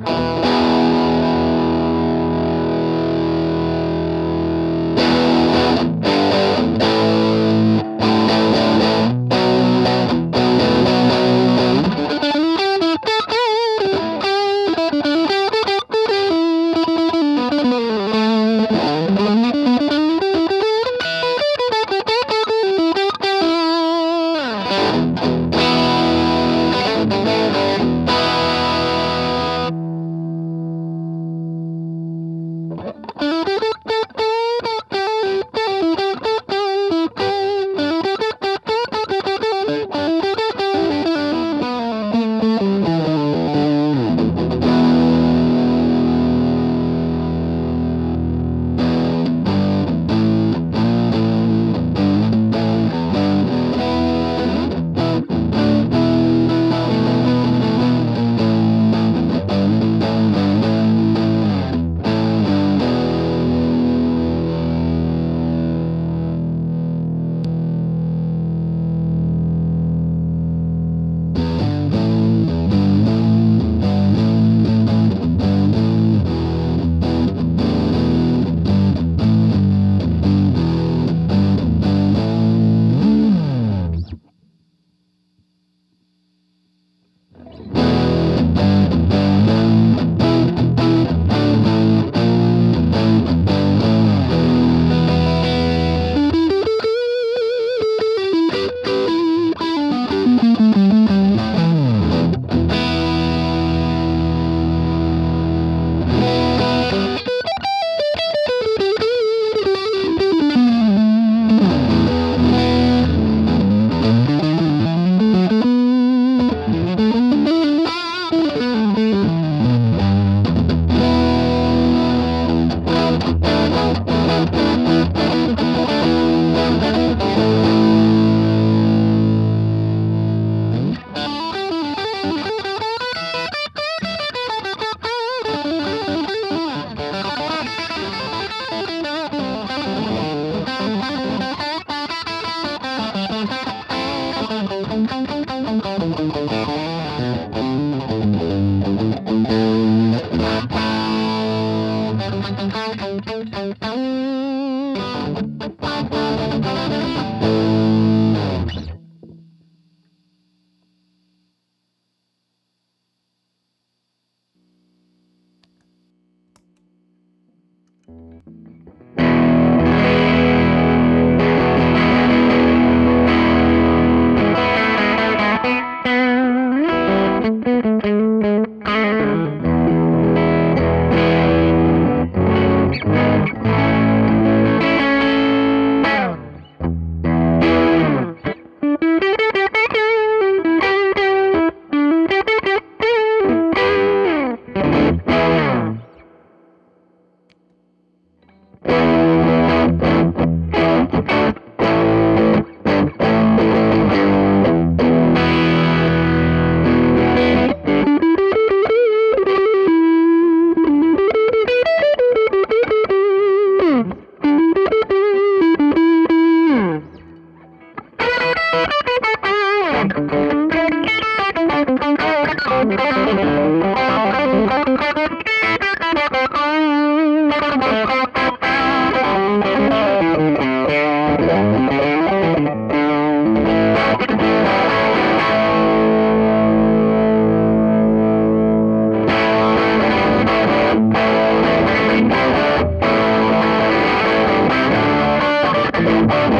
Música Thank you.